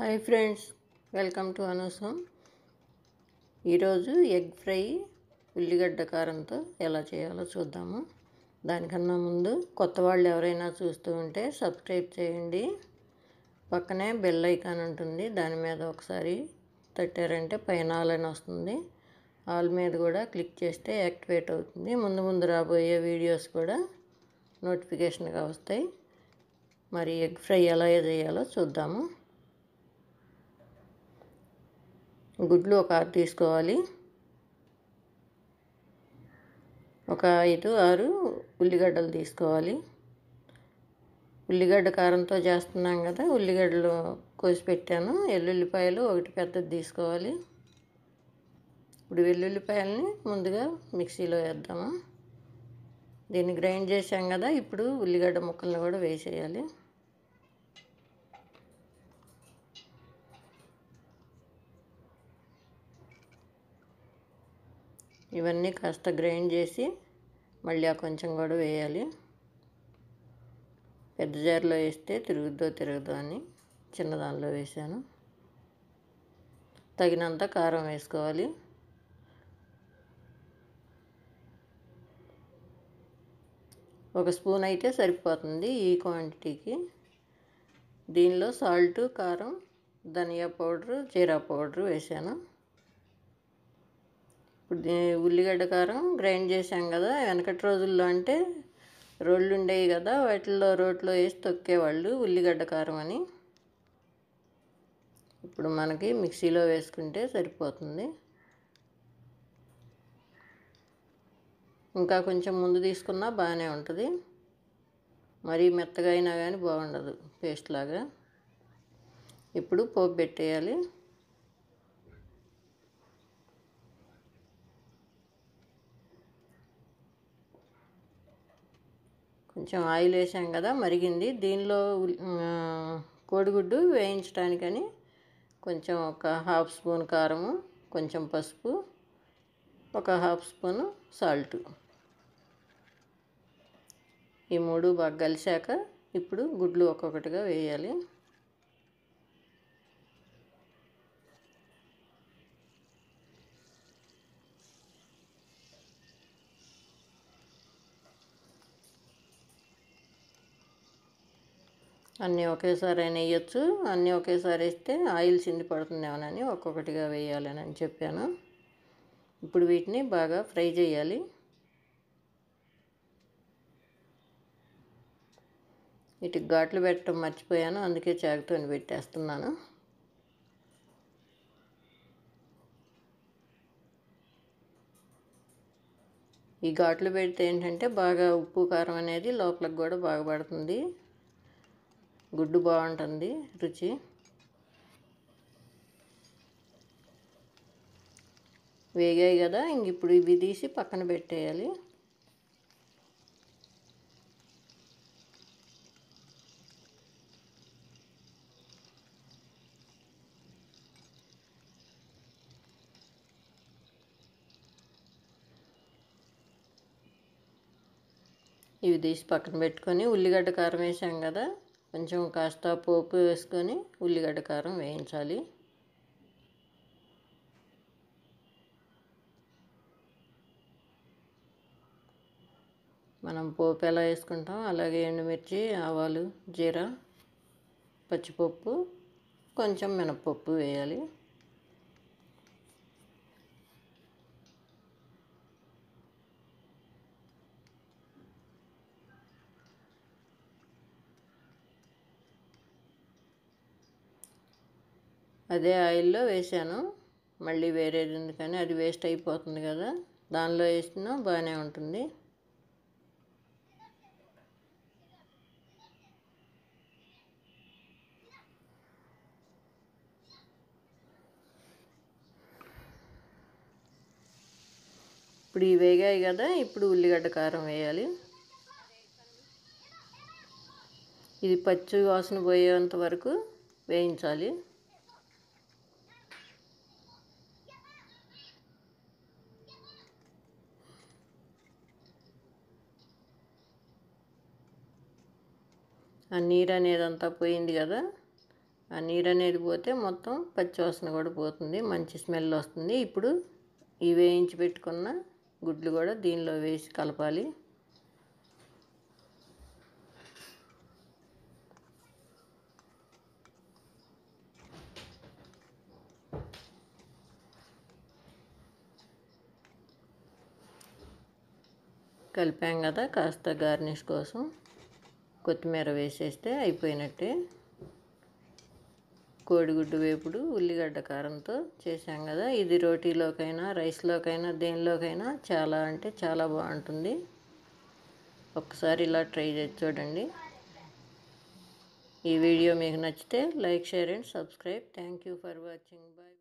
Hi friends welcome to అనూసం. ఈరోజు egg fry ఉల్లిగడ్డ కారంతో ఎలా చేయాలో చూద్దాము. దానికన్నా ముందు కొత్త వాళ్ళు ఎవరైనా చూస్తూ ఉంటే సబ్స్క్రైబ్ చేయండి. పక్కనే బెల్ ఐకాన్ ఉంటుంది దాని మీద ఒకసారి తట్టారంటే పైన ఆల్ అని వస్తుంది. ఆల్ మీద కూడా క్లిక్ చేస్తే యాక్టివేట్ అవుతుంది. ముందు ముందు రాబోయే వీడియోస్ కూడా నోటిఫికేషన్గా వస్తాయి. మరి ఎగ్ ఫ్రై ఎలా చేయాలో చూద్దాము. గుడ్లు ఒక ఆరు తీసుకోవాలి. ఒక ఐదు ఆరు ఉల్లిగడ్డలు తీసుకోవాలి. ఉల్లిగడ్డ కారంతో చేస్తున్నాం కదా ఉల్లిగడ్డలు కోసి పెట్టాను. ఎల్లుల్లిపాయలు ఒకటి పెద్దది తీసుకోవాలి. ఇప్పుడు వెల్లుల్లిపాయలని ముందుగా మిక్సీలో వేద్దాము? దీన్ని గ్రైండ్ చేసాం కదా ఇప్పుడు ఉల్లిగడ్డ ముక్కలను కూడా వేసేయాలి. ఇవన్నీ కాస్త గ్రైండ్ చేసి మళ్ళీ ఆ కొంచెం కూడా వేయాలి. పెద్ద జార్లో వేస్తే తిరుగుద్దో తిరగదో అని చిన్న దానిలో వేసాను. తగినంత కారం వేసుకోవాలి. ఒక స్పూన్ అయితే సరిపోతుంది ఈ క్వాంటిటీకి. దీనిలో సాల్ట్ కారం ధనియా పౌడరు జీరా పౌడరు వేసాను. ఇప్పుడు ఉల్లిగడ్డ కారం గ్రైండ్ చేసాం కదా వెనకటి రోజుల్లో అంటే రోళ్ళు ఉండేవి కదా వాటిల్లో రోట్లో వేసి తొక్కేవాళ్ళు ఉల్లిగడ్డ కారం అని. ఇప్పుడు మనకి మిక్సీలో వేసుకుంటే సరిపోతుంది. ఇంకా కొంచెం ముందు తీసుకున్నా బాగానే ఉంటుంది. మరీ మెత్తగా అయినా కానీ బాగుండదు పేస్ట్ లాగా. ఇప్పుడు పోపు పెట్టేయాలి. కొంచెం ఆయిల్ వేసాం కదా మరిగింది. దీనిలో కోడిగుడ్డు వేయించడానికని కొంచెం ఒక హాఫ్ స్పూన్ కారము కొంచెం పసుపు ఒక హాఫ్ స్పూను సాల్ట్. ఈ మూడు బాగా కలిసాక ఇప్పుడు గుడ్లు ఒక్కొక్కటిగా వేయాలి. అన్నీ ఒకేసారి అయినా వేయచ్చు అన్నీ ఒకేసారి వేస్తే ఆయిల్ చింది పడుతుందేమోనని ఒక్కొక్కటిగా వేయాలని అని చెప్పాను. ఇప్పుడు వీటిని బాగా ఫ్రై చేయాలి. వీటికి ఘాట్లు పెట్టడం మర్చిపోయాను. అందుకే చాకుతో పెట్టేస్తున్నాను. ఈ ఘాట్లు పెడితే ఏంటంటే బాగా ఉప్పు కారం అనేది లోపలికి కూడా బాగా పడుతుంది. గుడ్డు బాగుంటుంది రుచి. వేగాయి కదా ఇంక ఇప్పుడు ఇవి తీసి పక్కన పెట్టేయాలి. ఇవి తీసి పక్కన పెట్టుకొని ఉల్లిగడ్డ కారం వేసాం కదా కొంచెం కాస్త పోపు వేసుకొని ఉల్లిగడ్డ కారం వేయించాలి. మనం పోపు ఎలా వేసుకుంటాం? అలాగే ఎండుమిర్చి ఆవాలు జీరా పచ్చిపప్పు కొంచెం మినపప్పు వేయాలి. అదే ఆయిల్లో వేసాను మళ్ళీ వేరేది ఎందుకని అది వేస్ట్ అయిపోతుంది కదా. దానిలో వేసినా బాగానే ఉంటుంది. ఇప్పుడు ఇవి వేగాయి కదా. ఇప్పుడు ఉల్లిగడ్డ కారం వేయాలి. ఇది పచ్చి వాసన పోయేంత వరకు వేయించాలి. ఆ నీరు అనేది అంతా పోయింది కదా ఆ నీరు అనేది పోతే మొత్తం పచ్చివాసన కూడా పోతుంది మంచి స్మెల్ వస్తుంది. ఇప్పుడు ఈ వేయించి పెట్టుకున్న గుడ్లు కూడా దీనిలో వేసి కలపాలి. కలిపాం కదా కాస్త గార్నిష్ కోసం. కొత్తిమీర వేసేస్తే అయిపోయినట్టే. కోడిగుడ్డు వేపుడు ఉల్లిగడ్డ కారంతో చేసాం కదా. ఇది రోటీలోకైనా రైస్లోకైనా దేనిలోకైనా చాలా అంటే చాలా బాగుంటుంది. ఒక్కసారి ఇలా ట్రై చేసి చూడండి. ఈ వీడియో మీకు నచ్చితే like share and subscribe. Thank you for watching. Bye.